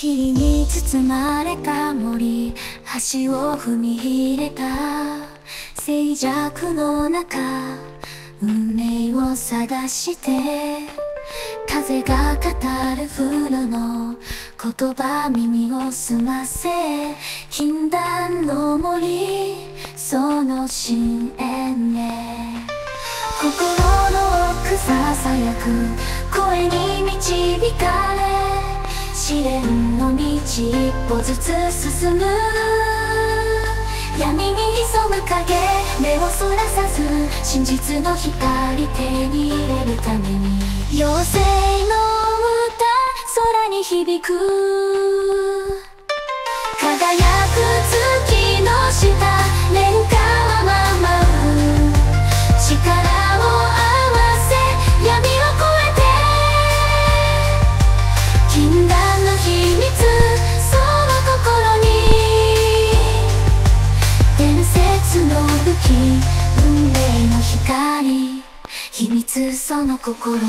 霧に包まれた森橋を踏み入れた静寂の中運命を探して風が語る風呂の言葉耳を澄ませ禁断の森その深淵へ心の奥ささやく声に導かれ試練の道一歩ずつ進む。闇に潜む影。目をそらさず真実の光手に入れるために。妖精の歌空に響く。秘密その心に。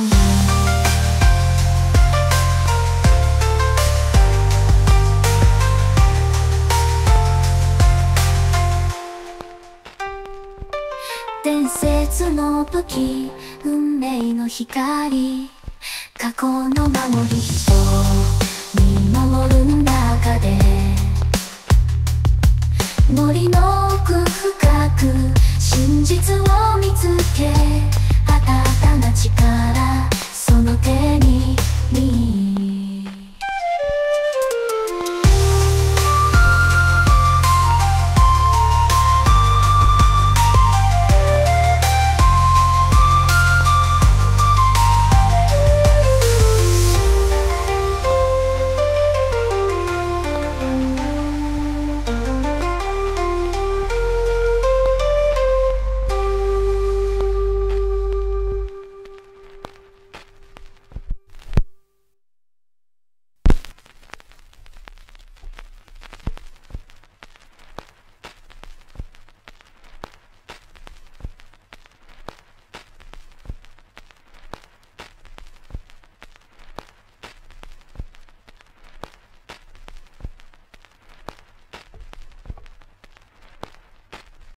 伝説の武器運命の光。過去の守り人見守るんだ。